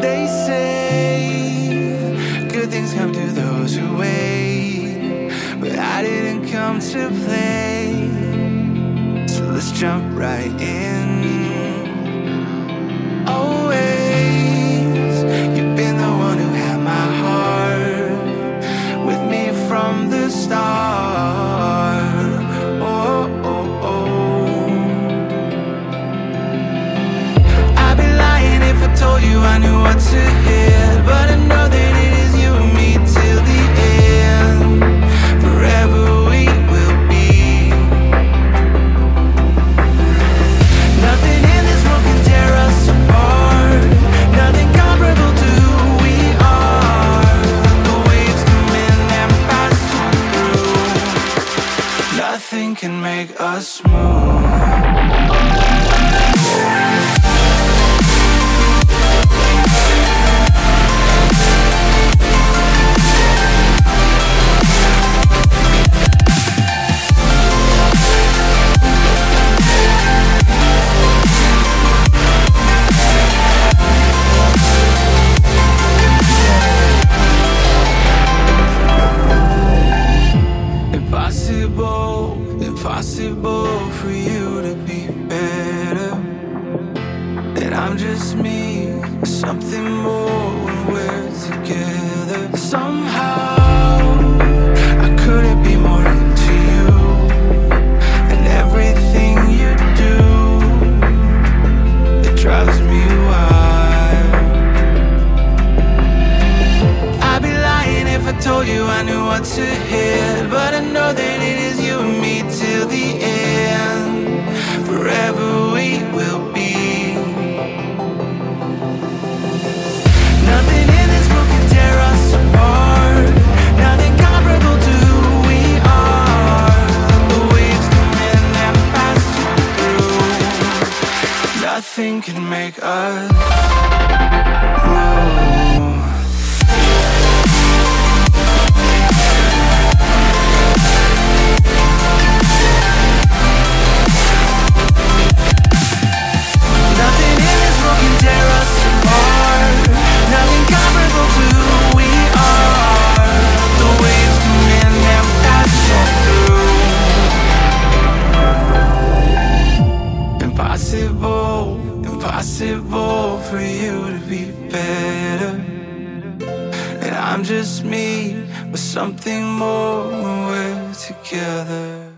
They say good things come to those who wait, but I didn't come to play. So let's jump right in. Told you I knew what to hit, but I know that it is you and me till the end. Forever we will be. Nothing in this world can tear us apart. Nothing comparable to who we are. The waves come in and pass through. Nothing can make us move. I'm just me, something more when we're together. Somehow, I couldn't be more into you and everything you do. It drives me wild. I'd be lying if I told you I knew what to hit. But I know that it is you and me till the end. Can make us. Impossible, impossible for you to be better. And I'm just me with something more when we're together.